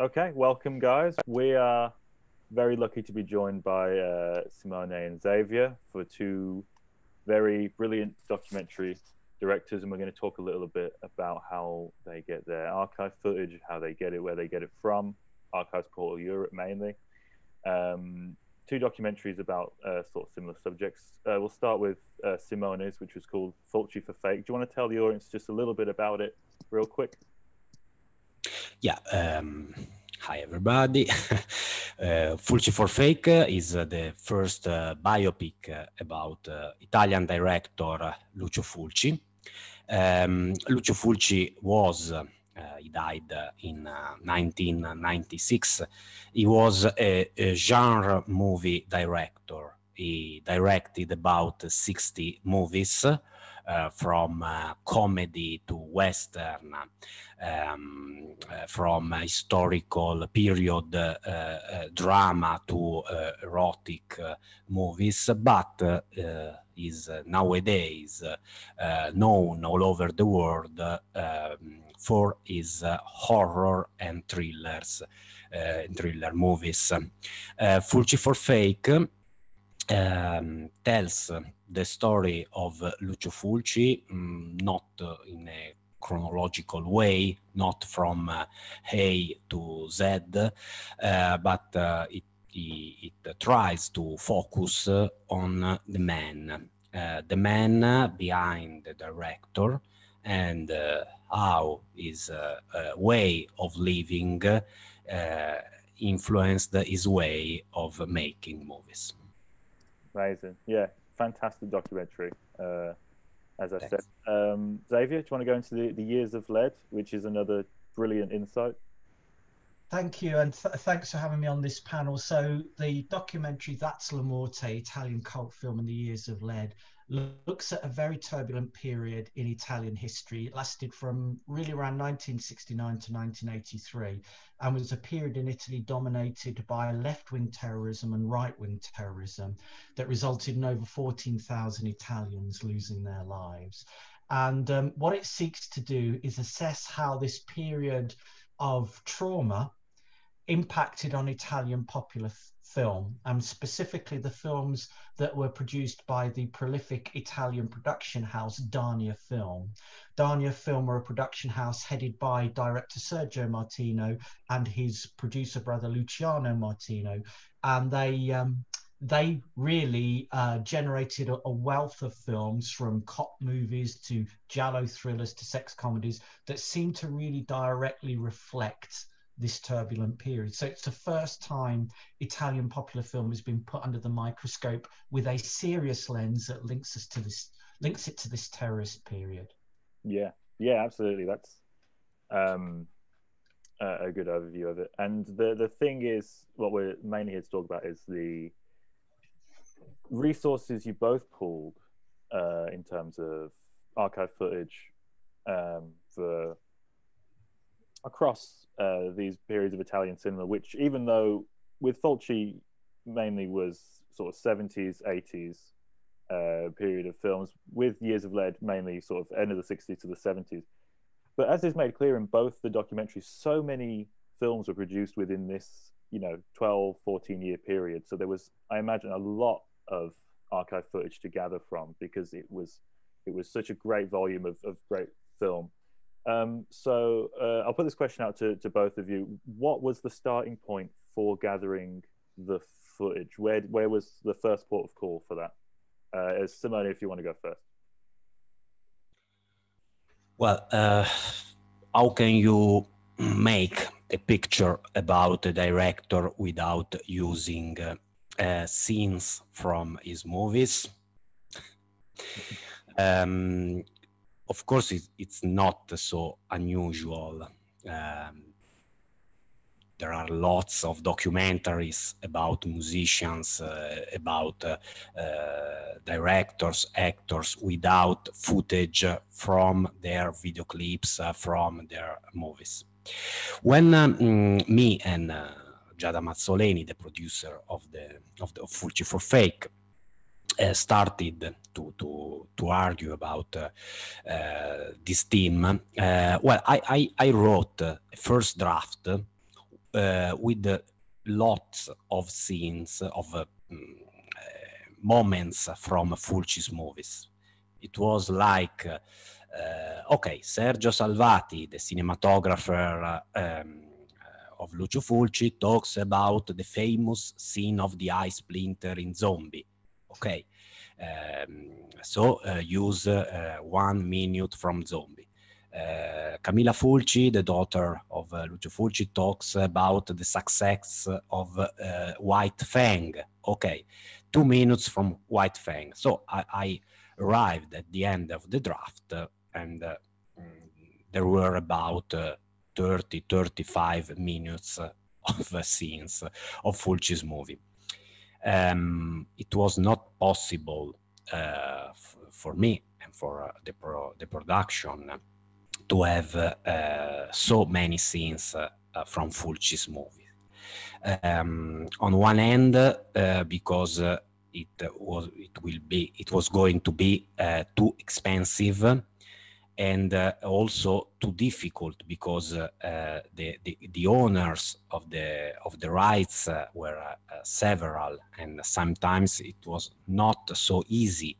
Okay, welcome, guys. We are very lucky to be joined by uh, Simone and Xavier for two very brilliant documentary directors, and we're going to talk a little bit about how they get their archive footage, how they get it, where they get it from, Archives Portal Europe mainly. Um, two documentaries about uh, sort of similar subjects. Uh, we'll start with uh, Simone's, which was called Fulci for Fake. Do you want to tell the audience just a little bit about it, real quick? Yeah. Um, hi, everybody. uh, Fulci for Fake is uh, the first uh, biopic uh, about uh, Italian director Lucio Fulci. Um, Lucio Fulci was, uh, he died in 1996. He was a, a genre movie director. He directed about 60 movies. Uh, from uh, comedy to western, um, uh, from historical period uh, uh, drama to uh, erotic movies, but is nowadays known all over the world um, for his horror and thrillers, thriller movies. Fulci for Fake um, tells the story of Lucio Fulci, um, not uh, in a chronological way, not from uh, A to Z, uh, but uh, it, it, tries to focus on the man, uh, the man behind the director, and uh, how his way of living influenced his way of making movies. Amazing. Yeah, fantastic documentary. Uh, as I Thanks. said, um, Xavier, do you want to go into the, the years of lead, which is another brilliant insight? Thank you, and th- thanks for having me on this panel. So, the documentary That's La Morte, Italian cult film in the years of lead, looks at a very turbulent period in Italian history. It lasted from really around 1969 to 1983 and was a period in Italy dominated by left wing terrorism and right wing terrorism that resulted in over 14,000 Italians losing their lives. And um, what it seeks to do is assess how this period of trauma impacted on Italian popular film, and specifically the films that were produced by the prolific Italian production house Dania Film. Dania Film were a production house headed by director Sergio Martino and his producer brother Luciano Martino, and they um, they really uh, generated a, a, wealth of films from cop movies to giallo thrillers to sex comedies that seem to really directly reflect this turbulent period. So it's the first time Italian popular film has been put under the microscope with a serious lens that links us to this links it to this terrorist period. Yeah, yeah, absolutely. That's um, a, good overview of it. And the the thing is, what we're mainly here to talk about is the resources you both pulled uh, in terms of archive footage um, for across uh, these periods of Italian cinema, which even though with Fulci mainly was sort of 70s, 80s uh, period of films, with Years of Lead mainly sort of end of the 60s to the 70s. But as is made clear in both the documentaries, so many films were produced within this, you know, 12, 14 year period. So there was, I imagine, a lot of archive footage to gather from because it was it was such a great volume of, of great film um, so uh, I'll put this question out to, to both of you. What was the starting point for gathering the footage? Where where was the first port of call for that? Uh, Simone, if you want to go first. Well, uh, how can you make a picture about a director without using uh, scenes from his movies? um, of course, it, it's not so unusual. Um, there are lots of documentaries about musicians, uh, about uh, uh, directors, actors without footage from their video clips, uh, from their movies. When um, me and uh, Giada Mazzoleni, the producer of the of the of Fulci for Fake, started to, to, to argue about uh, uh, this theme, well, I, I, I, wrote a first draft uh, with uh, lots of scenes of uh, mm, moments from Fulci's movies. It was like, uh, okay, Sergio Salvati, the cinematographer um, of Lucio Fulci, talks about the famous scene of the eye splinter in Zombie. Okay, um, so uh, use uh, one minute from Zombie. Uh, Camilla Fulci, the daughter of uh, Lucio Fulci, talks about the success of uh, White Fang. Okay, two minutes from White Fang. So I, I arrived at the end of the draft and uh, there were about uh, 30, 35 minutes of scenes of Fulci's movie. Um, it was not possible uh, for me and for the, pro the production to have uh, so many scenes uh, from Fulci's movie. Um, on one end, uh, because it was it will be it was going to be too expensive and uh, also too difficult because uh, the, the, the owners of the of the rights uh, were several and sometimes it was not so easy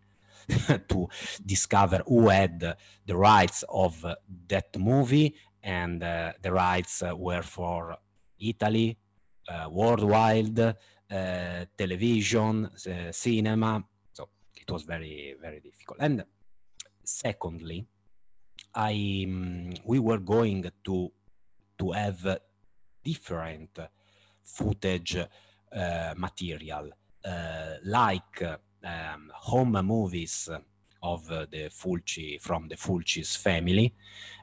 to discover who had the rights of that movie and uh, the rights uh, were for Italy, uh, worldwide, television, cinema. So it was very, very difficult. And secondly, I um, we were going to to have different footage uh, material uh, like um, home movies of the Fulci from the Fulci's family,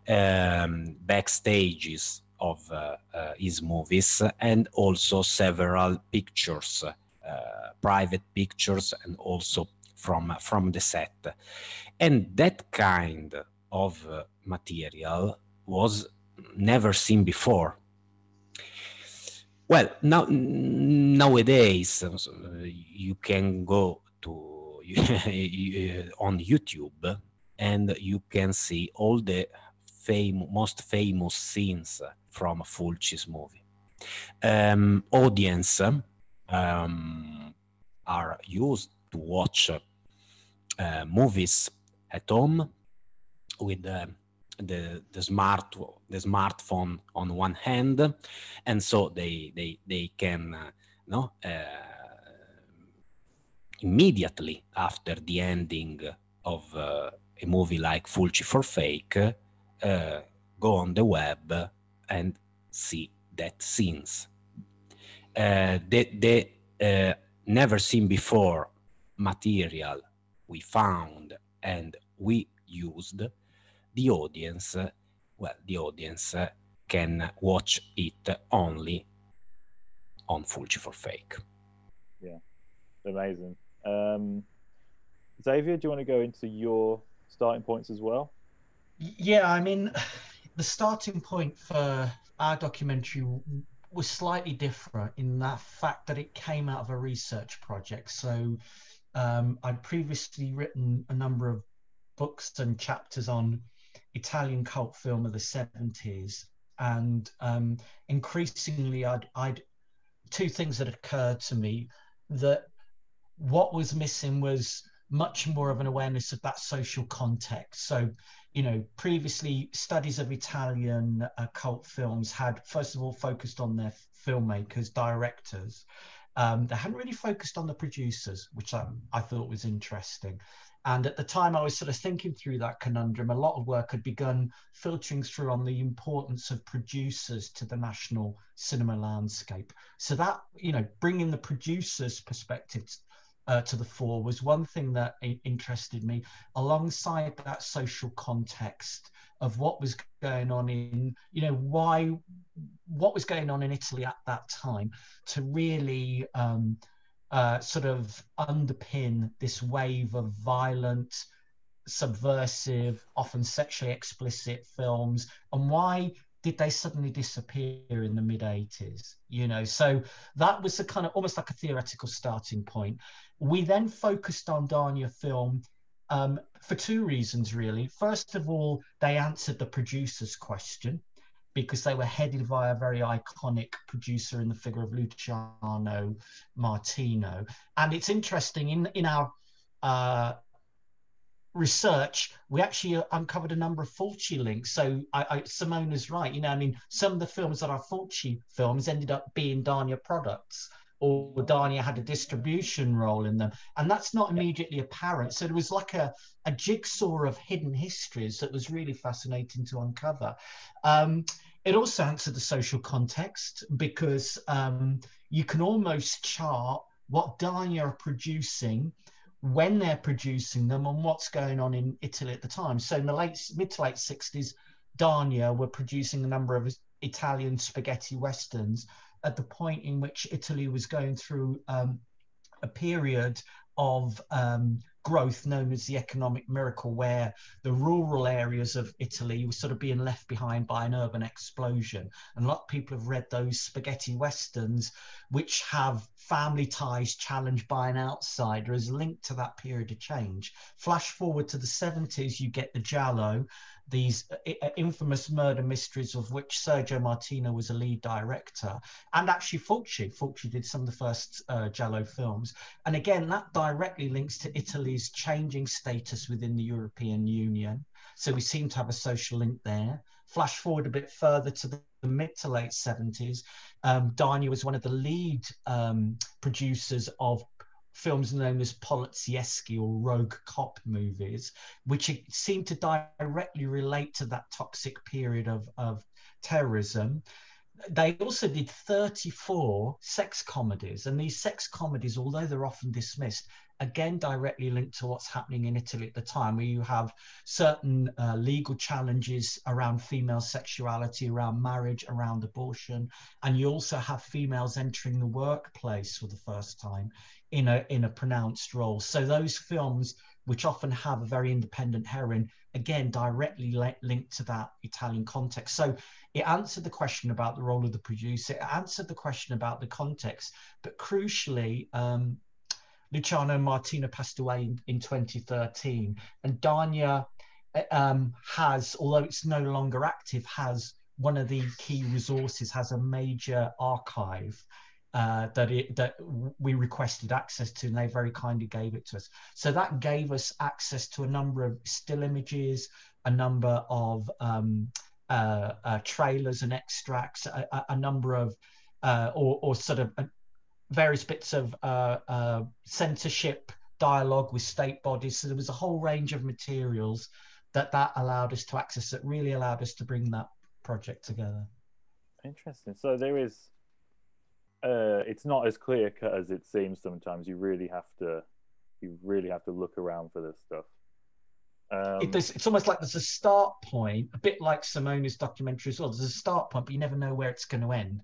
um, backstages of uh, uh, his movies, and also several pictures, uh, private pictures, and also from from the set. And that kind of uh, material was never seen before. Well, now nowadays uh, you can go to on YouTube and you can see all the fam- most famous scenes from Fulci's movie. Um, audience um, are used to watch uh, movies at home with the the the smart the smartphone on one hand, and so they they they can uh, no uh, immediately after the ending of uh, a movie like Fulci for Fake, uh, go on the web and see that scenes. Uh, the the uh, never seen before material we found and we used the audience, well, the audience can watch it only on Fulci for Fake. Yeah, amazing. Um, Xavier, do you want to go into your starting points as well? Yeah, I mean, the starting point for our documentary was slightly different in that fact that it came out of a research project. So um, I'd previously written a number of books and chapters on Italian cult film of the 70s. And um, increasingly, I'd, I'd two things that occurred to me that what was missing was much more of an awareness of that social context. So, you know, previously studies of Italian uh, cult films had, first of all, focused on their filmmakers, directors. Um, they hadn't really focused on the producers, which I, I thought was interesting. And at the time, I was sort of thinking through that conundrum. A lot of work had begun filtering through on the importance of producers to the national cinema landscape. So that, you know, bringing the producers' perspective uh, to the fore was one thing that interested me, alongside that social context of what was going on in, you know, why, what was going on in Italy at that time to really. Um, uh, sort of underpin this wave of violent, subversive, often sexually explicit films, and why did they suddenly disappear in the mid 80s? You know, so that was a kind of almost like a theoretical starting point. We then focused on Dania film um, for two reasons, really. First of all, they answered the producer's question because they were headed by a very iconic producer in the figure of Luciano Martino. And it's interesting in in our uh, research, we actually uncovered a number of Fulci links. So I, I, Simona's right. You know, I mean, some of the films that are Fulci films ended up being Dania products or Dania had a distribution role in them. And that's not immediately apparent. So there was like a, a jigsaw of hidden histories that was really fascinating to uncover. Um, it also answered the social context because um, you can almost chart what Dania are producing when they're producing them and what's going on in Italy at the time. So in the late mid to late 60s, Dania were producing a number of Italian spaghetti westerns at the point in which Italy was going through um, a period of um, growth known as the economic miracle, where the rural areas of Italy were sort of being left behind by an urban explosion. And a lot of people have read those spaghetti westerns, which have family ties challenged by an outsider as linked to that period of change. Flash forward to the 70s, you get the Giallo, these uh, uh, infamous murder mysteries of which Sergio Martino was a lead director, and actually Fulci. Fulci did some of the first uh, Giallo films, and again that directly links to Italy's changing status within the European Union. So we seem to have a social link there. Flash forward a bit further to the mid to late 70s. Um, Dania was one of the lead um, producers of films known as polizieschi or rogue cop movies, which seem to directly relate to that toxic period of, of terrorism. They also did 34 sex comedies, and these sex comedies, although they're often dismissed, again directly linked to what's happening in Italy at the time, where you have certain uh, legal challenges around female sexuality, around marriage, around abortion, and you also have females entering the workplace for the first time in a in a pronounced role. So those films, which often have a very independent heroine, again directly linked to that Italian context. So it answered the question about the role of the producer. It answered the question about the context, but crucially. Um, Luciano Martino passed away in, in 2013, and Dania eh, um, has, although it's no longer active, has one of the key resources, has a major archive uh, that it that we requested access to, and they very kindly gave it to us. So that gave us access to a number of still images, a number of um, uh, uh, trailers and extracts, a, a number of uh, or, or sort of uh, various bits of uh, censorship dialogue with state bodies. So there was a whole range of materials that that allowed us to access that really allowed us to bring that project together. Interesting. So there is uh, it's not as clear cut as it seems sometimes. You really have to, you really have to look around for this stuff. Um, it, it's almost like there's a start point, a bit like Simona's documentary as well. There's a start point, but you never know where it's going to end.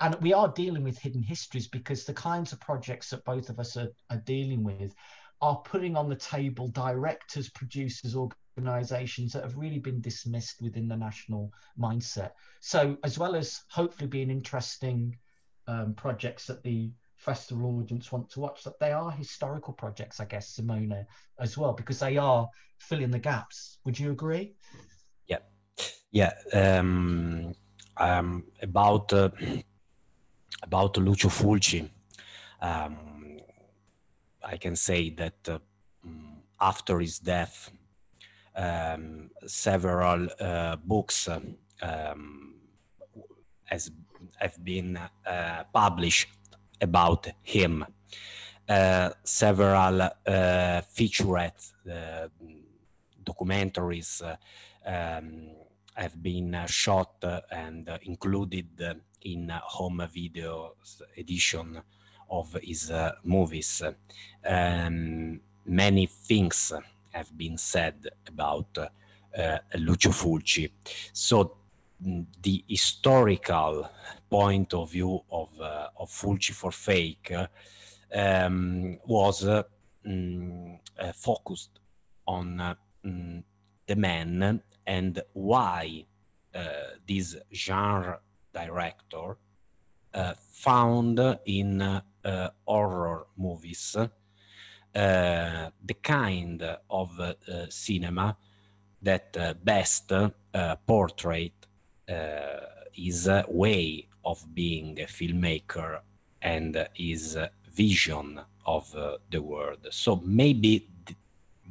And we are dealing with hidden histories because the kinds of projects that both of us are, are dealing with are putting on the table directors, producers, organizations that have really been dismissed within the national mindset. So, as well as hopefully being interesting um, projects that the festival audience want to watch that they are historical projects i guess simona as well because they are filling the gaps. Would you agree? Yeah. Yeah um, um about uh, about lucio fulci um, i can say that uh, after his death um, several uh, books um, has have been uh, published about him. Uh, several uh, featurette documentaries um, have been shot and included in home video edition of his movies. Um, many things have been said about uh, Lucio Fulci. So the historical point of view of, uh, of Fulci for Fake um, was uh, mm, uh, focused on uh, mm, the man and why uh, this genre director uh, found in horror movies the kind of cinema that best portrait his way of being a filmmaker and his vision of uh, the world. So maybe th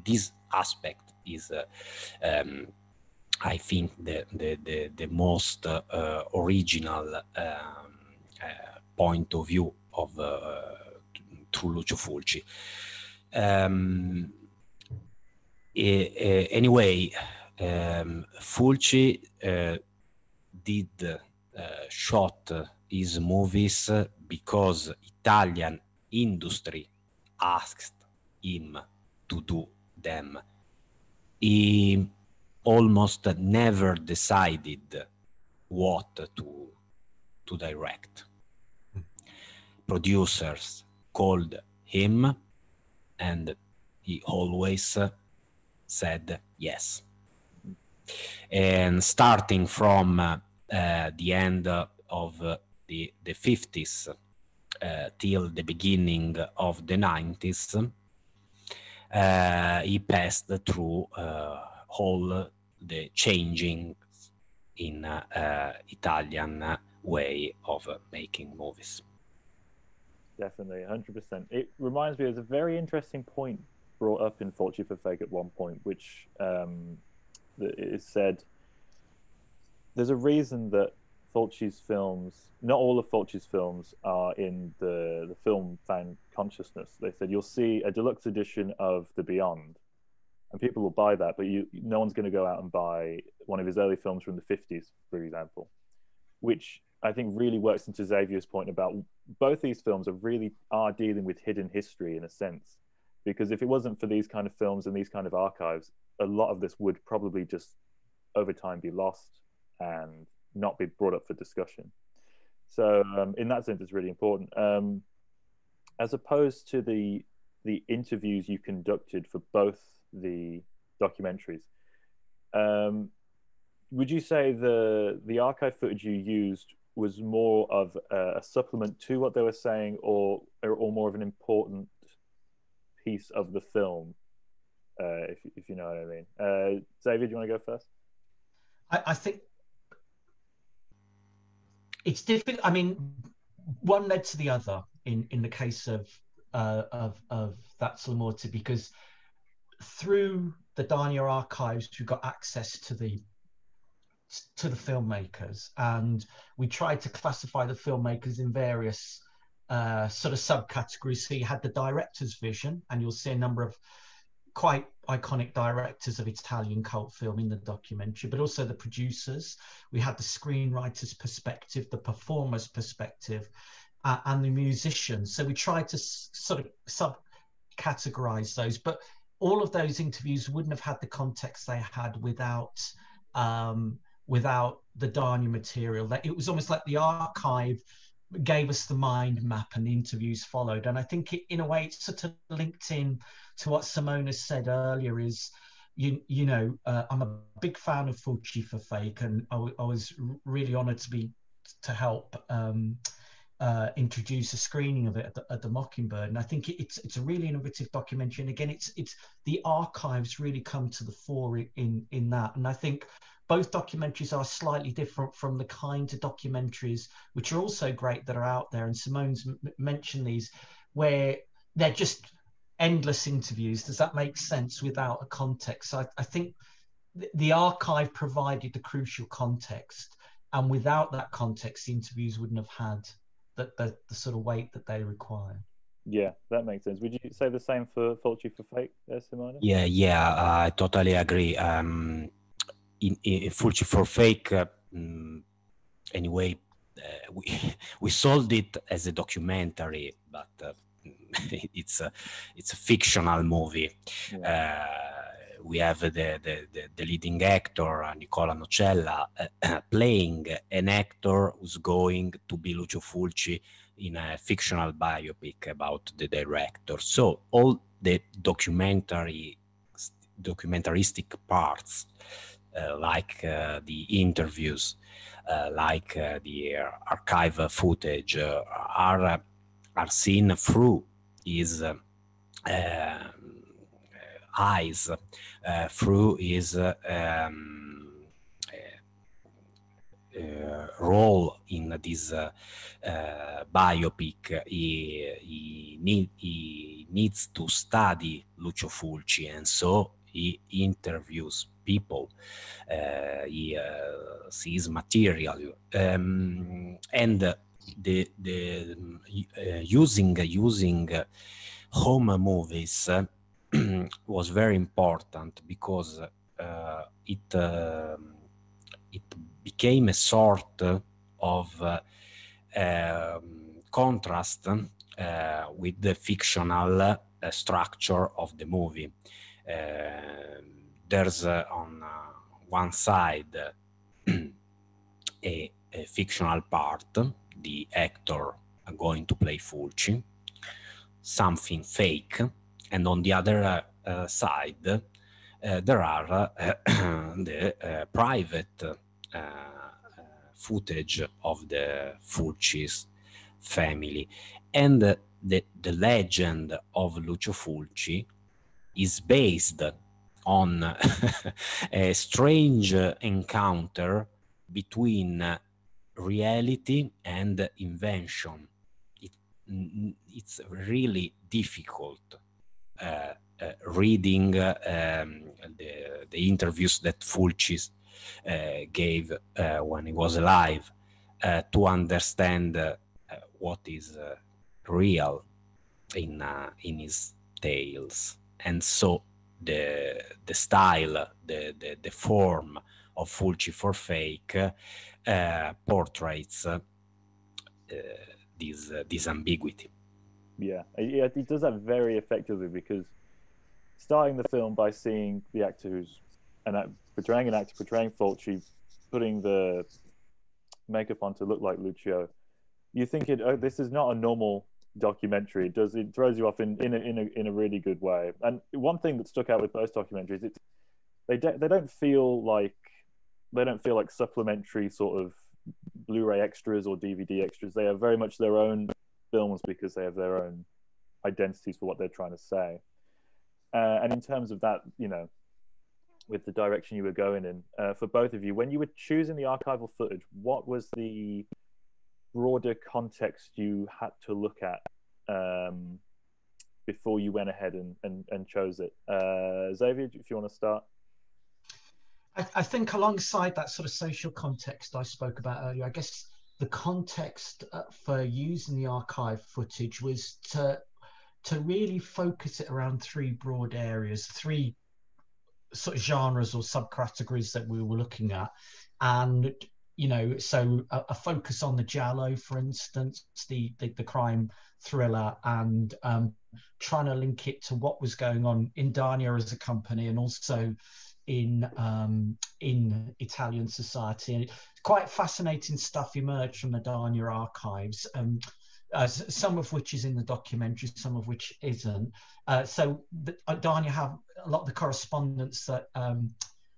this aspect is, uh, um, I think, the the the, the most uh, original um, point of view of through Lucio Fulci. Um, anyway, um, Fulci uh, did uh, shot his movies because Italian industry asked him to do them. He almost never decided what to, to direct. Producers called him and he always said yes. And starting from uh, the end of the, the 50s uh, till the beginning of the 90s, uh, he passed through uh, all the changing in Italian way of making movies. Definitely, 100%. It reminds me, there's a very interesting point brought up in Fulci for Fake at one point, which um, is said there's a reason that Fulci's films, not all of Fulci's films are in the, the film fan consciousness. They said you'll see a deluxe edition of The Beyond, and people will buy that, but you, no one's going to go out and buy one of his early films from the 50s, for example, which I think really works into Xavier's point about both these films are really are dealing with hidden history in a sense, because if it wasn't for these kind of films and these kind of archives, a lot of this would probably just over time be lost and not be brought up for discussion. So um, in that sense, it's really important. Um, as opposed to the the interviews you conducted for both the documentaries, um, would you say the the archive footage you used was more of a, a, supplement to what they were saying, or or more of an important piece of the film? Uh, if if you know what I mean, uh, Xavier, do you want to go first? I, I think it's difficult. I mean, one led to the other in in the case of uh, of of That's La because through the Dania archives, we got access to the to the filmmakers, and we tried to classify the filmmakers in various uh, sort of subcategories. So you had the director's vision, and you'll see a number of quite iconic directors of Italian cult film in the documentary, but also the producers. We had the screenwriter's perspective, the performer's perspective, uh, and the musicians. So we tried to sort of sub categorize those, but all of those interviews wouldn't have had the context they had without um, without the Dania material. That it was almost like the archive gave us the mind map and the interviews followed. And I think it, in a way, it's sort of linked in to what Simona said earlier is, you, you know, uh, I'm a big fan of Fulci for Fake, and I, I was really honored to be to help um, uh, introduce a screening of it at the, at the, Mockingbird. And I think it's it's a really innovative documentary. And again, it's it's the archives really come to the fore in in that. And I think both documentaries are slightly different from the kind of documentaries which are also great that are out there. And Simone's m- mentioned these where they're just endless interviews. Does that make sense without a context? So I, I think th- the archive provided the crucial context. And without that context, the interviews wouldn't have had the, the, the sort of weight that they require. Yeah, that makes sense. Would you say the same for Fulci for Fake, there, Simona? Yeah, yeah, I totally agree. Um, in, in Fulci for Fake, uh, um, anyway, uh, we we sold it as a documentary, but uh, it's a it's a fictional movie. Yeah. Uh, we have the, the, the, the, leading actor Nicola Nocella playing an actor who's going to be Lucio Fulci in a fictional biopic about the director. So all the documentary documentaristic parts uh, like uh, the interviews, uh, like the archive footage are are seen through his eyes, through his um, uh, role in this uh, uh, biopic, he, he, need, he needs to study Lucio Fulci, and so he interviews people, uh, he uh, sees material, um, and the the uh, using using home movies was very important because it it became a sort of uh, um, contrast uh, with the fictional uh, structure of the movie. there's on one side a, a, fictional part, the actor going to play Fulci, something fake, and on the other uh, side, uh, there are uh, the private footage of the Fulci's family. And the, the legend of Lucio Fulci is based on a strange encounter between reality and invention. It, it's really difficult reading uh, um, the, the interviews that Fulci uh, gave uh, when he was alive uh, to understand what is real in in his tales, and so the the style, the the, the form of Fulci for fake uh, portraits uh, this uh, this ambiguity. Yeah, he does that very effectively because starting the film by seeing the actor who's an portraying an actor, portraying Fulci, putting the makeup on to look like Lucio, you think it. Oh, this is not a normal documentary. It does it throws you off in in a, in a in a really good way. And one thing that stuck out with both documentaries, it's they de- they don't feel like they don't feel like supplementary sort of Blu-ray extras or DVD extras. They are very much their own films because they have their own identities for what they're trying to say. Uh, and in terms of that, you know, with the direction you were going in uh, for both of you when you were choosing the archival footage what was the broader context you had to look at um, before you went ahead and, and, and chose it uh, xavier if you want to start I, I think alongside that sort of social context i spoke about earlier i guess the context uh, for using the archive footage was to to really focus it around three broad areas three sort of genres or subcategories that we were looking at. And you know so a, a focus on the giallo for instance the the, the crime thriller and um, trying to link it to what was going on in Dania as a company and also in um, in Italian society. And quite fascinating stuff emerged from the Dania archives. Um, uh, some of which is in the documentary, some of which isn't. Uh, so the, uh, have a lot of the correspondence that um,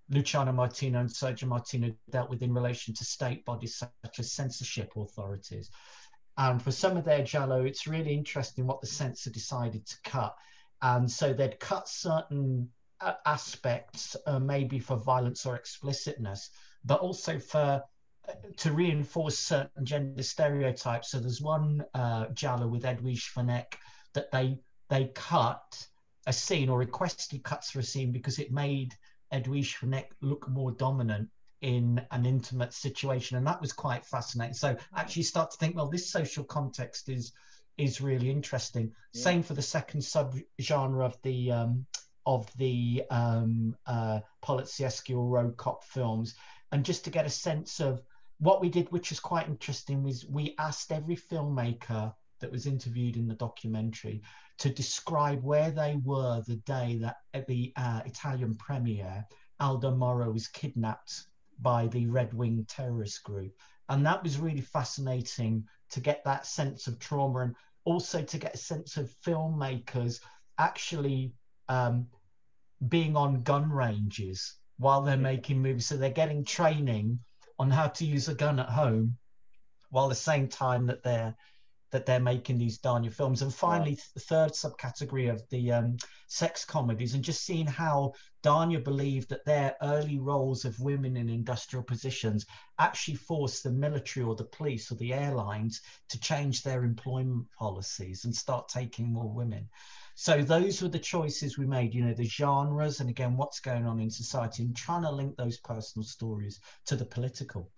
Luciano Martino and Sergio Martino dealt with in relation to state bodies such as censorship authorities. And for some of their Giallo, it's really interesting what the censor decided to cut. And so they'd cut certain aspects, uh, maybe for violence or explicitness, but also for to reinforce certain gender stereotypes. So there's one uh, Giallo with Edwige Fenech that they they cut a scene or requested cuts for a scene because it made Edwige Fenech look more dominant in an intimate situation, and that was quite fascinating. So actually, start to think, well, this social context is is really interesting. Yeah. Same for the second sub genre of the um, of the um, uh, rogue cop films, and just to get a sense of what we did, which was quite interesting, was we asked every filmmaker that was interviewed in the documentary to describe where they were the day that at the uh, Italian premiere, Aldo Moro was kidnapped by the Red Wing terrorist group. And that was really fascinating to get that sense of trauma and also to get a sense of filmmakers actually um, being on gun ranges while they're making movies. So they're getting training on how to use a gun at home while the same time that they're that they're making these Dania films. And finally, wow. the third subcategory of the um, sex comedies, and just seeing how Dania believed that their early roles of women in industrial positions actually forced the military or the police or the airlines to change their employment policies and start taking more women. So those were the choices we made, you know, the genres and again, what's going on in society and trying to link those personal stories to the political.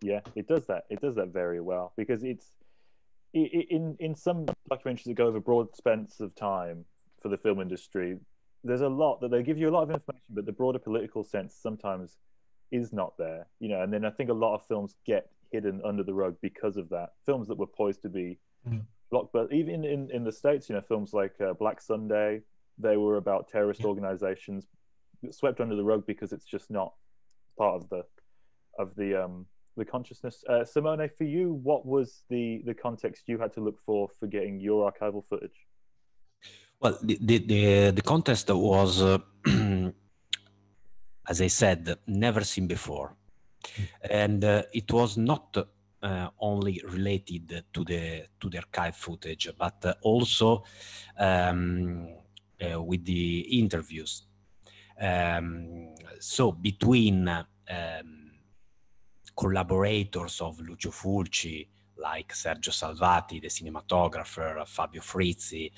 Yeah, it does that. It does that very well because it's in in some documentaries that go over broad spans of time for the film industry, there's a lot that they give you a lot of information, but the broader political sense sometimes is not there. You know, and then I think a lot of films get hidden under the rug because of that. Films that were poised to be mm. Blockbuster, even in in the states, you know, films like uh, Black Sunday, they were about terrorist yeah. organizations swept under the rug because it's just not part of the of the um the consciousness. Uh, Simone, for you, what was the the context you had to look for for getting your archival footage? Well, the the the, the context was, uh, as I said, never seen before, and uh, it was not uh, only related to the to the archive footage, but also um, uh, with the interviews. Um, so between um, collaborators of Lucio Fulci, like Sergio Salvati, the cinematographer, Fabio Frizzi,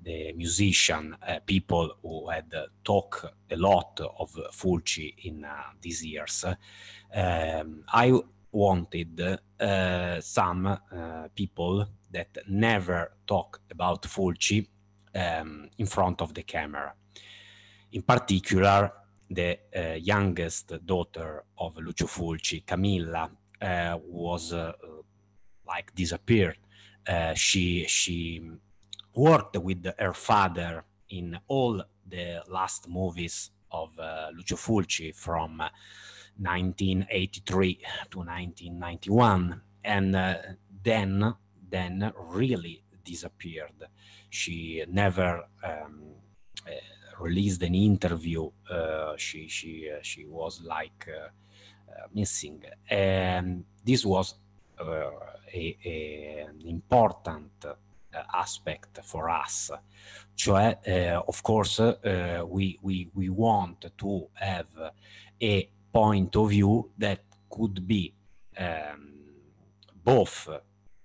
the musician, uh, people who had uh, talked a lot of Fulci in uh, these years. Um, I wanted uh, some uh, people that never talk about Fulci um, in front of the camera. In particular, the uh, youngest daughter of Lucio Fulci, Camilla, uh, was uh, like disappeared. She she worked with her father in all the last movies of Lucio Fulci from 1983 to 1991, and uh, then then really disappeared. She never um, released an interview, uh, she she uh, she was like uh, missing, and this was a, a, an important aspect for us. Cioè, of course, we, we, we want to have a point of view that could be um, both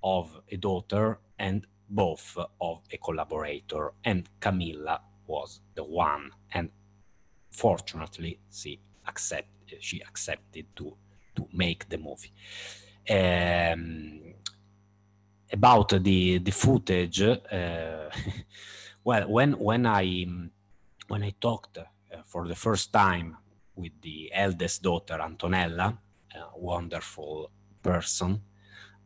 of a daughter and both of a collaborator. And Camilla was the one, and fortunately, she accept she accepted to to make the movie. Um, about the the footage, uh, well, when when I when I talked uh, for the first time with the eldest daughter Antonella, a wonderful person,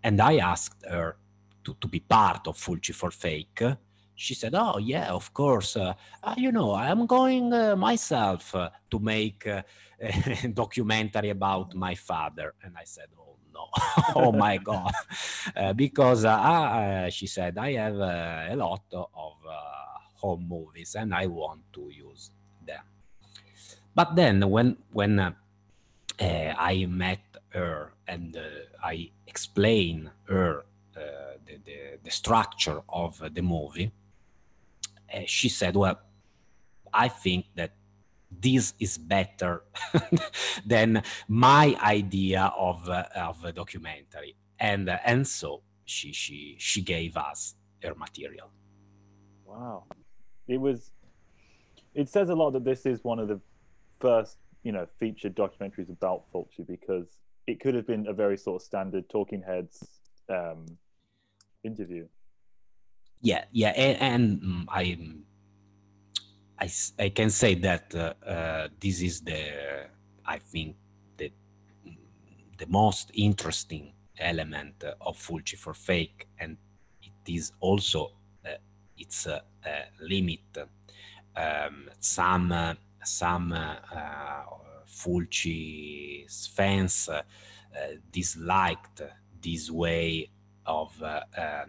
and I asked her to, to be part of Fulci for Fake, she said, "Oh yeah, of course. Uh, uh, you know, I'm going uh, myself uh, to make uh, a documentary about my father." And I said, "Oh no, oh my god," uh, because she said, "I have a lot of home movies and I want to use them." But then, when when I met her and I explained her the, the, the structure of the movie uh, she said, well, I think that this is better than my idea of, uh, of a documentary. And, uh, and so she, she, she gave us her material. Wow. It was, it says a lot that this is one of the first, you know, featured documentaries about Fulci because it could have been a very sort of standard talking heads um, interview. Yeah yeah and, and mm, I, I i can say that uh, uh, this is the i think the the most interesting element of fulci for fake and it is also uh, its limit um, some uh, some uh, fulci fans uh, disliked this way of uh,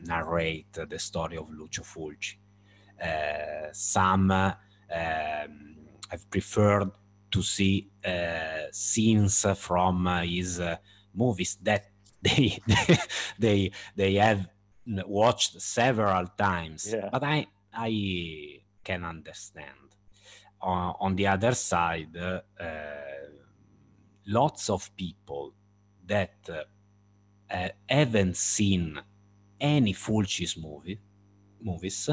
narrate the story of Lucio Fulci. Some um, have preferred to see scenes from his movies that they they they have watched several times, Yeah. but I I can understand. Uh, on the other side, uh, lots of people that uh, haven't seen any Fulcis movie movies,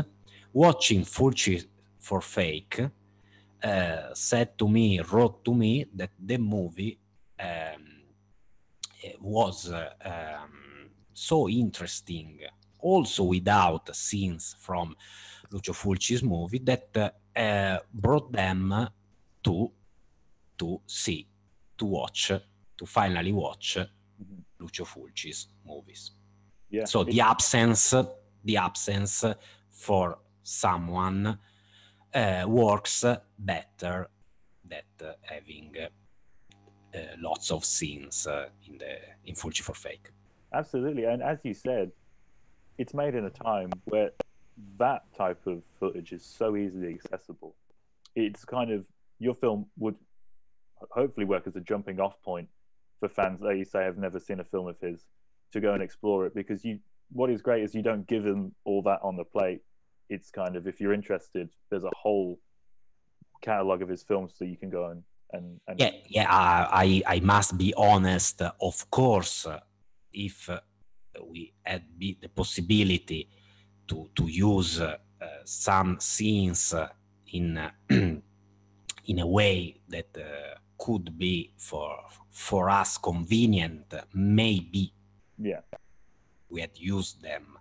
watching Fulci for fake, uh, said to me, wrote to me that the movie um, was uh, um, so interesting, also without scenes from Lucio Fulci's movie, that uh, brought them to to see, to watch, to finally watch. Lucio Fulci's movies. Yeah. So the absence, the absence for someone uh, works better than uh, having uh, lots of scenes in the in Fulci for fake. Absolutely, and as you said, it's made in a time where that type of footage is so easily accessible. It's kind of your film would hopefully work as a jumping off point for fans that you say have never seen a film of his to go and explore it because you what is great is you don't give them all that on the plate. It's kind of if you're interested, there's a whole catalog of his films so you can go and and, and Yeah, yeah. I I must be honest. Of course, if we had the possibility to to use uh, some scenes in in a way that uh, could be for for us convenient, maybe yeah, we had used them.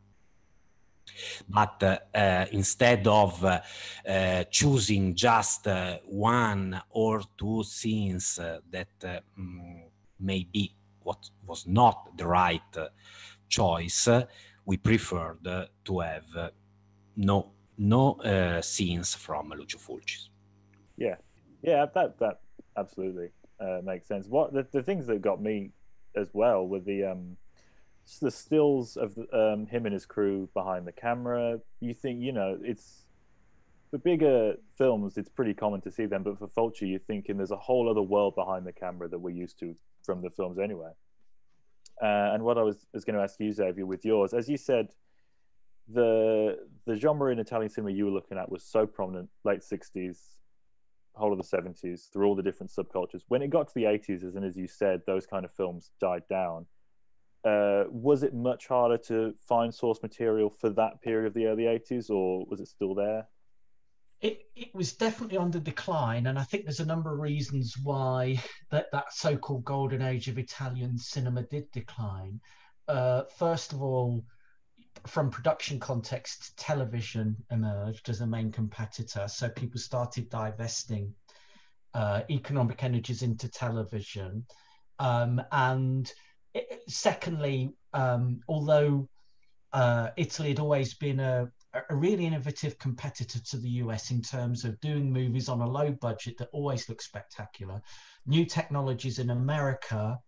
But uh, uh, instead of uh, uh, choosing just uh, one or two scenes that mm, maybe what was not the right choice, we preferred to have no no uh, scenes from Lucio Fulcis. Yeah, yeah, that that absolutely uh, makes sense. What the, the things that got me as well were the um the stills of um, him and his crew behind the camera. You think you know it's for bigger films, it's pretty common to see them, but for Fulci, you're thinking there's a whole other world behind the camera that we're used to from the films anyway. Uh, and what I was, was going to ask you, Xavier, with yours, as you said, the the genre in Italian cinema you were looking at was so prominent, late '60s, whole of the 70s through all the different subcultures. When it got to the 80s as and as you said those kind of films died down. Uh, was it much harder to find source material for that period of the early 80s or was it still there it, it was definitely on the decline, and I think there's a number of reasons why that, that so-called golden age of Italian cinema did decline. Uh, first of all, from production context, television emerged as a main competitor, so people started divesting uh, economic energies into television, um, and it, secondly, um, although uh, Italy had always been a a really innovative competitor to the US in terms of doing movies on a low budget that always look spectacular. New technologies in America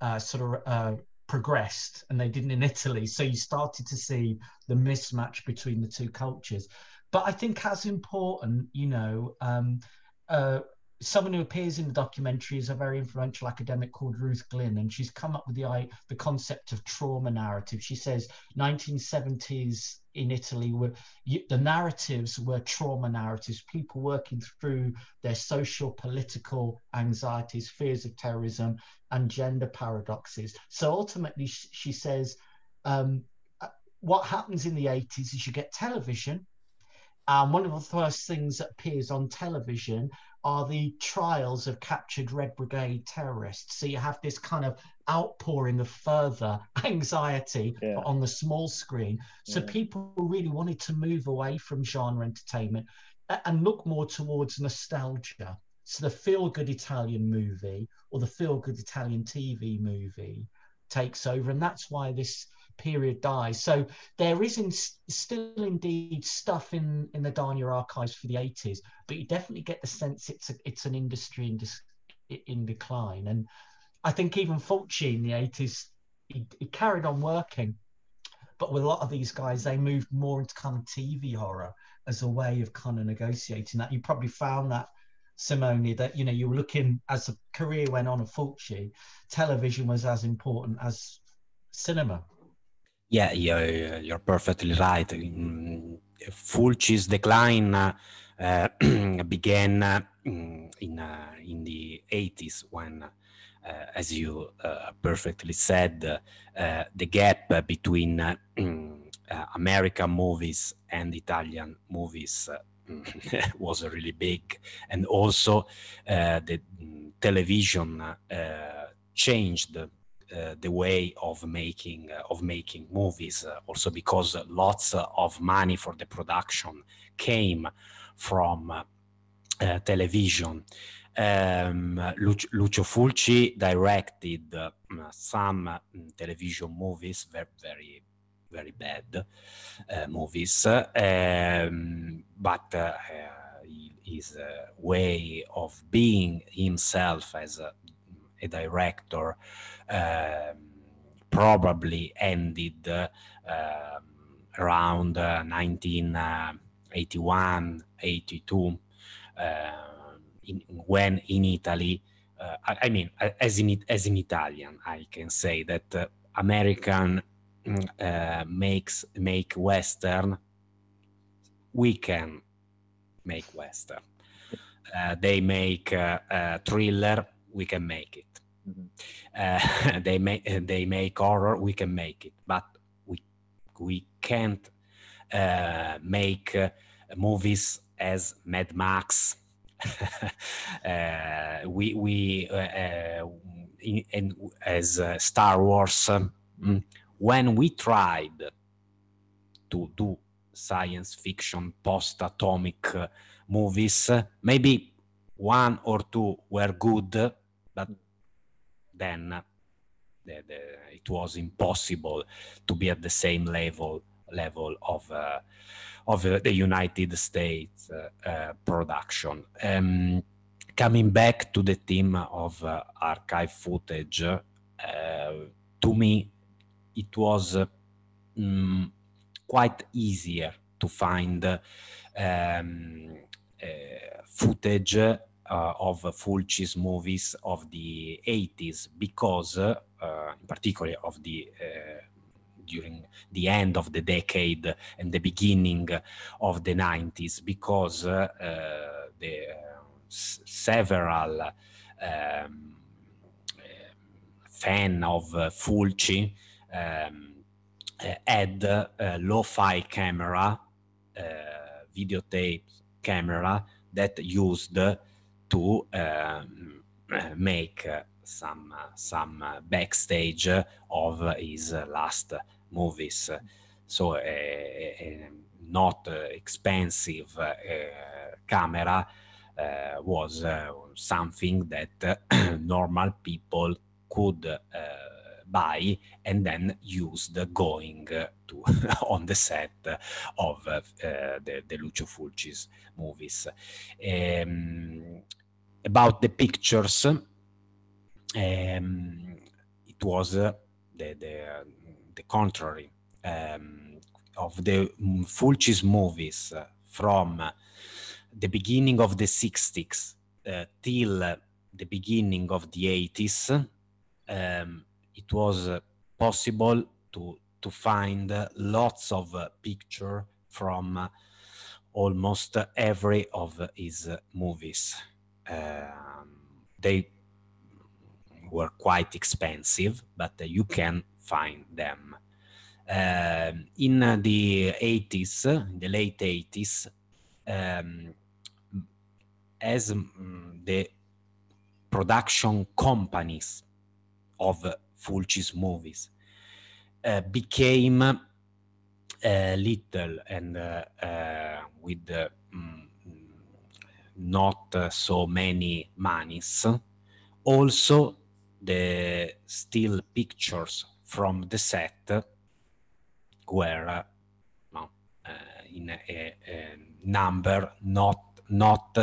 uh, sort of uh, progressed and they didn't in Italy. So you started to see the mismatch between the two cultures. But I think as important, you know, um, uh, someone who appears in the documentary is a very influential academic called Ruth Glynn, and she's come up with the the concept of trauma narrative. She says 1970s in Italy were the narratives were trauma narratives, people working through their social, political anxieties, fears of terrorism, and gender paradoxes. So ultimately, she says, um, what happens in the 80s is you get television. And one of the first things that appears on television are the trials of captured Red Brigade terrorists. So you have this kind of outpouring of further anxiety yeah. on the small screen. So Yeah. people really wanted to move away from genre entertainment and look more towards nostalgia. So the feel good Italian movie or the feel good Italian TV movie takes over. And that's why this period dies. So there is in, still indeed stuff in, in the Dania archives for the 80s, but you definitely get the sense it's a, it's an industry in, dis, in decline. And I think even Fulci in the 80s, he, he, carried on working. But with a lot of these guys, they moved more into kind of TV horror as a way of kind of negotiating that. You probably found that, Simone, that, you know, you were looking as the career went on of Fulci, television was as important as cinema. Yeah, you're, you're perfectly right. Fulci's decline uh, began uh, in uh, in the 80s when, as you uh, perfectly said, uh, the gap between American movies and Italian movies was really big, and also the mm, television changed uh, the way of making uh, of making movies uh, also because lots of money for the production came from television um, Lucio Fulci directed some television movies very very very bad uh, movies um, but uh, his uh, way of being himself as a, a director um, probably ended around 1981, uh, 82, uh, in, when in Italy, uh, I, I, mean, as in as in Italian, I can say that American uh, makes make Western, we can make Western. Uh, they make uh, thriller, we can make it. Mm-hmm. Uh, they make they make horror, we can make it, but we we can't uh, make uh, movies as Mad Max. Uh, we we uh, uh, in, in, as Star Wars. Um, when we tried to do science fiction post-atomic movies, maybe one or two were good, but then the, the, it was impossible to be at the same level level of uh, of the United States uh, uh production. Um, coming back to the theme of uh, archive footage, to me, it was um, quite easier to find um, footage uh, of Fulci's movies of the 80s because, uh, in particular, of the uh, during the end of the decade and the beginning of the 90s, because uh, the several um, fan of Fulci um, had a lo-fi camera, videotape camera that used to um, make some some backstage of his last movies. So a, a not expensive camera was something that normal people could buy and then used going to on the set of uh, the, the Lucio Fulci's movies. Um, about the pictures, um, it was uh, the, the, the contrary um, of the Fulci's movies from the beginning of the 60s uh, till the beginning of the 80s. Um, it was possible to to find lots of picture from almost every of his movies. Um, they were quite expensive, but you can find them. Uh, in the 80s, in the late 80s, um, as um, the production companies of Fulci's movies uh, became a little and uh, with mm, not so many monies. Also, the still pictures from the set were no, eh, in a, a, number not not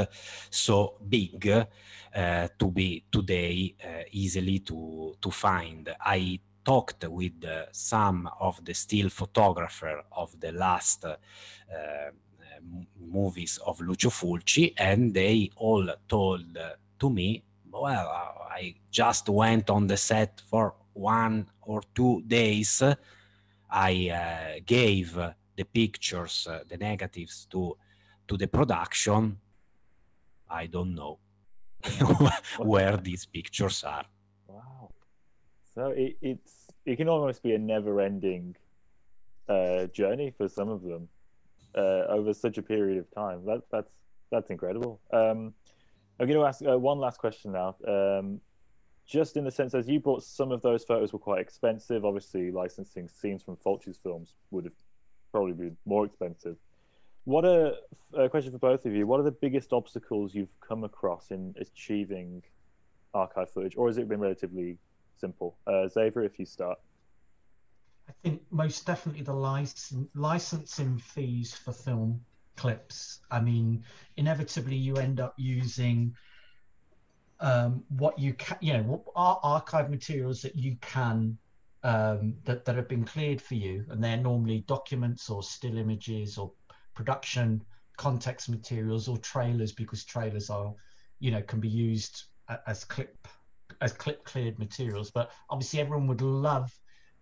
so big to be today easily to to find. I talked with uh, some of the still photographer of the last uh, movies of Lucio Fulci, and they all told to me, well, I just went on the set for one or two days. I uh, gave the pictures, uh, the negatives to to the production, I don't know where these pictures are. Wow. So it, it's it can almost be a never-ending uh, journey for some of them uh, over such a period of time. That that's that's incredible. Um, I'm going to ask uh, one last question now. Um, just in the sense as you brought some of those photos were quite expensive. Obviously, licensing scenes from Fulci's films would have probably been more expensive. What are a question for both of you? What are the biggest obstacles you've come across in achieving archive footage, or has it been relatively simple? Uh, Xavier, if you start. I think most definitely the licensing fees for film clips. I mean, inevitably you end up using um, what you can, you know, what are archive materials that you can um, that that have been cleared for you, and they're normally documents or still images or production context materials or trailers because trailers are, you know, can be used as clip as clip cleared materials. But obviously, everyone would love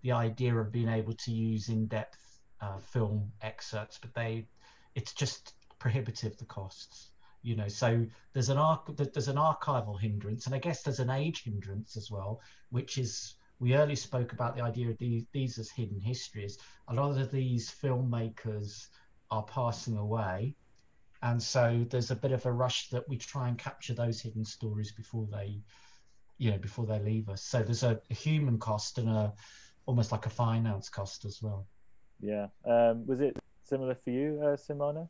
the idea of being able to use in-depth uh, film excerpts, but they it's just prohibitive the costs you know so there's an arc there's an archival hindrance and i guess there's an age hindrance as well which is we earlier spoke about the idea of these, these as hidden histories. A lot of these filmmakers are passing away and so there's a bit of a rush that we try and capture those hidden stories before they you know before they leave us. So there's a, a human cost and a almost like a finance cost as well. Yeah um, was it similar for you, uh, Simona?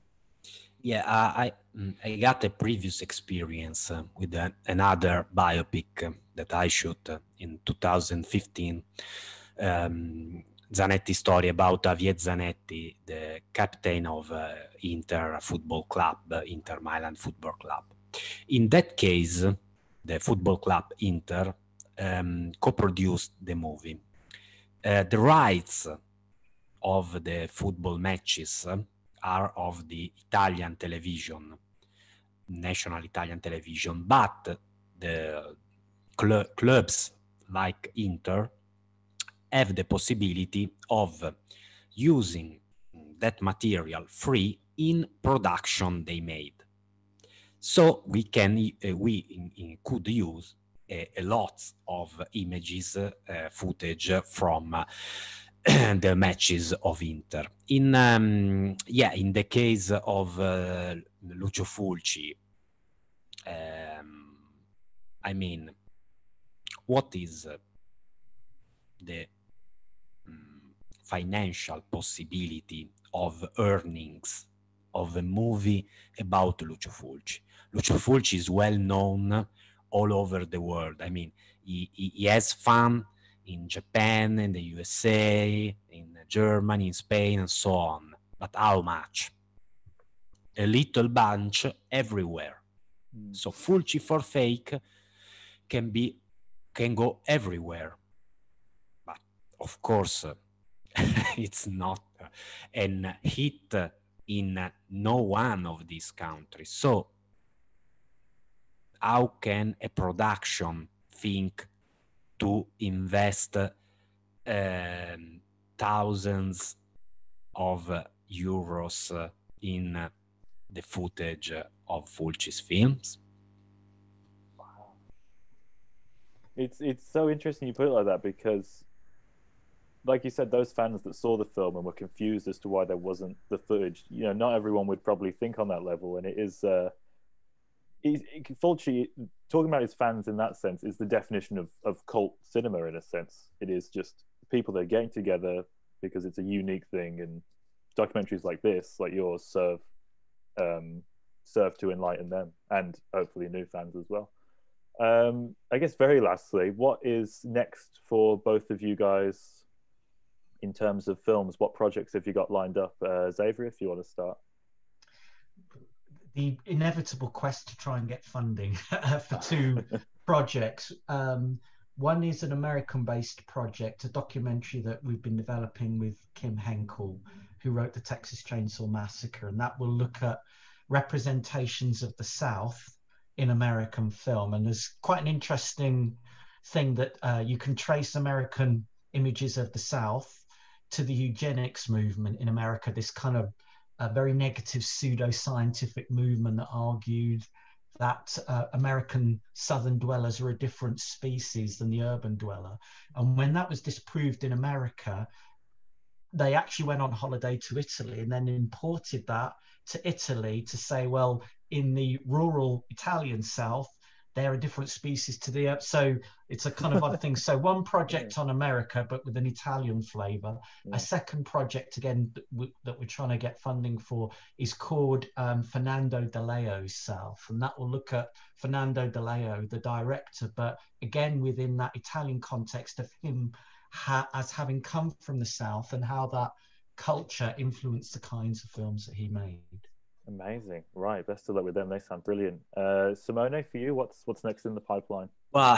Yeah, I mm, I got a previous experience uh, with an, another biopic uh, that I shot uh, in 2015. Um, Zanetti story about Javier Zanetti, the captain of uh, Inter Football Club, Inter Milan Football Club. In that case, the football club Inter um, co-produced the movie. Uh, the rights of the football matches are of the Italian television, national Italian television, but the cl clubs like Inter have the possibility of using that material free in production they made. So we can uh, we in, in could use a, a, lot of images, uh, footage from uh, the matches of Inter. In um, yeah, in the case of uh, Lucio Fulci, um, I mean, what is the um, financial possibility of earnings of a movie about Lucio Fulci? Lucio Fulci is well known all over the world. I mean, he, he, he has fun in Japan, in the USA, in Germany, in Spain, and so on. But how much? A little bunch everywhere. Mm. So Fulci for fake can be can go everywhere. But of course, it's not an hit in no one of these countries. So how can a production think to invest um, thousands of euros in the footage of Fulci's films. It's it's so interesting you put it like that because like you said, those fans that saw the film and were confused as to why there wasn't the footage, you know, not everyone would probably think on that level, and it is uh, Fulci talking about his fans in that sense is the definition of, of cult cinema in a sense. It is just people that are getting together because it's a unique thing, and documentaries like this, like yours, serve um, serve to enlighten them and hopefully new fans as well. Um, I guess very lastly, what is next for both of you guys in terms of films? What projects have you got lined up, uh, Xavier? If you want to start the inevitable quest to try and get funding for two projects. Um, one is an American based project, a documentary that we've been developing with Kim Henkel, who wrote the Texas Chainsaw Massacre, and that will look at representations of the South in American film. And there's quite an interesting thing that uh, you can trace American images of the South to the eugenics movement in America, this kind of a very negative pseudo-scientific movement that argued that uh, American southern dwellers are a different species than the urban dweller. And when that was disproved in America, they actually went on holiday to Italy and then imported that to Italy to say, well, in the rural Italian south, they're a different species to the earth. so it's a kind of odd thing so one project on america but with an italian flavor yeah. a second project again that, we, that we're trying to get funding for is called um, fernando de south and that will look at Fernando Di Leo the director but again within that italian context of him ha- as having come from the south and how that culture influenced the kinds of films that he made Amazing. Right. Best of luck with them. They sound brilliant. Uh, Simone, for you, what's what's next in the pipeline? Well,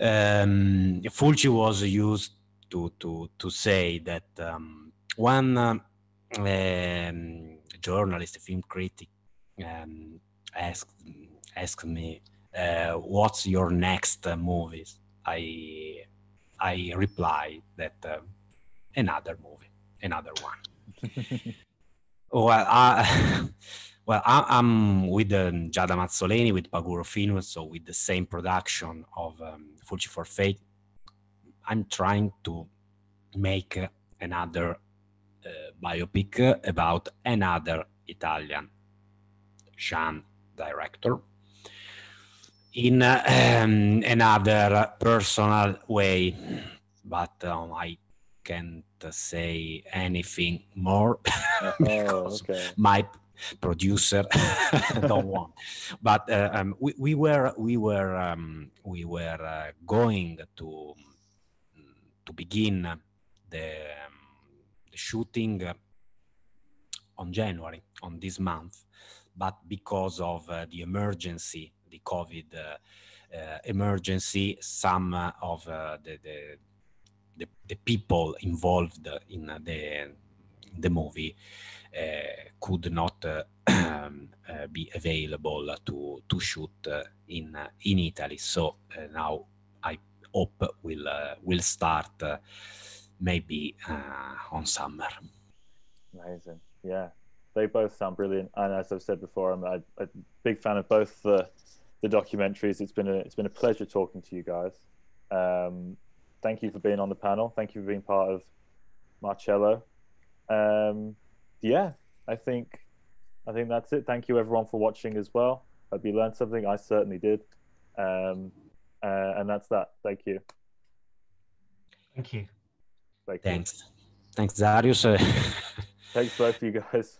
um, Fulci was used to to to say that um, one uh, um, journalist, film critic, um, asked asked me, uh, "What's your next uh, movies?" I I replied that uh, another movie, another one. Well, I, well, I, am with um, Giada Mazzoleni, with Paguro Film, so with the same production of um, Fulci for Fake. I'm trying to make another uh, biopic about another Italian genre director in uh, um, another personal way, but um, I can't say anything more because oh, okay. my producer don't want but uh, um, we, we were we were um, we were uh, going to to begin the, um, the shooting on January on this month but because of uh, the emergency the covid uh, uh, emergency some of uh, the, the the, the people involved in the the movie uh, could not uh, uh, be available to to shoot in in Italy. So now I hope will will start maybe on summer. Amazing, yeah. They both sound brilliant, and as I've said before, I'm a, a big fan of both the the documentaries. It's been a it's been a pleasure talking to you guys. Um, thank you for being on the panel. Thank you for being part of Marcello. Um, yeah, I think I think that's it. Thank you everyone for watching as well. Hope you learned something. I certainly did. Um, uh, and that's that. Thank you. Thank you. Thank Thanks. You. Thanks, Darius. Thanks both of you guys.